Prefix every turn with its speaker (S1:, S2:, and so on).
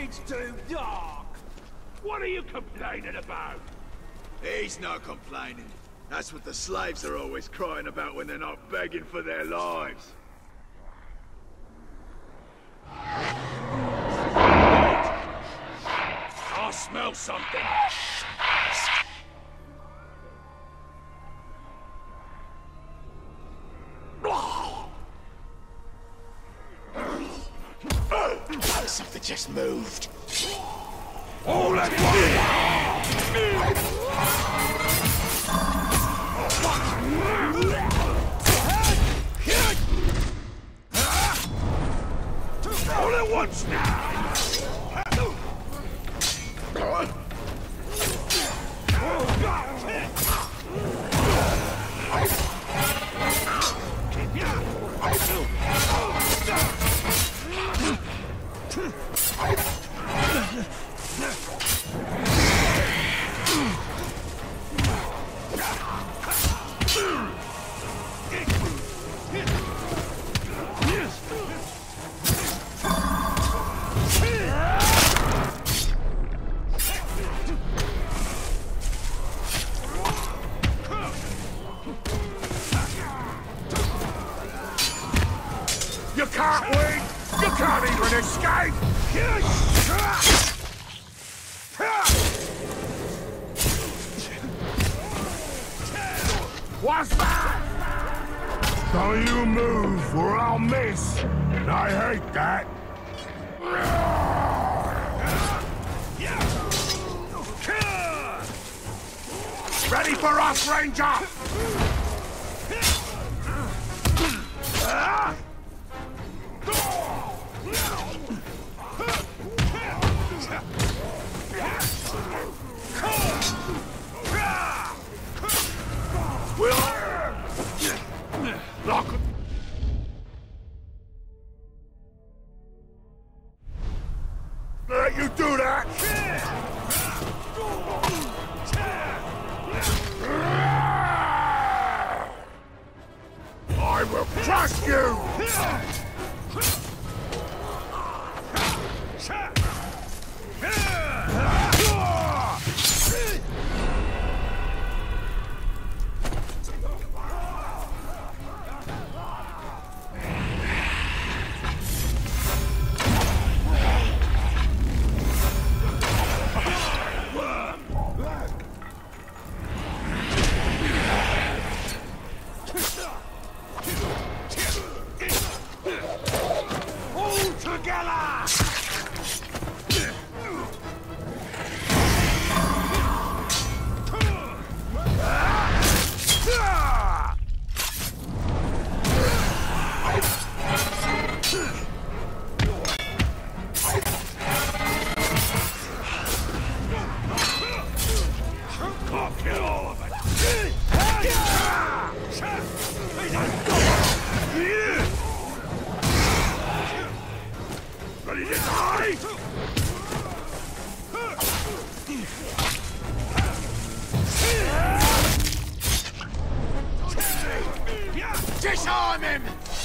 S1: It's too dark.
S2: What are you complaining about?
S3: He's not complaining. That's what the slaves are always crying about when they're not begging for their lives.
S2: I smell something.
S4: Something just moved.
S2: All at once! Can't win! You can't even escape! What's that? Don't you move or I'll miss! And I hate that! Ready for us, Ranger!
S4: Disarm!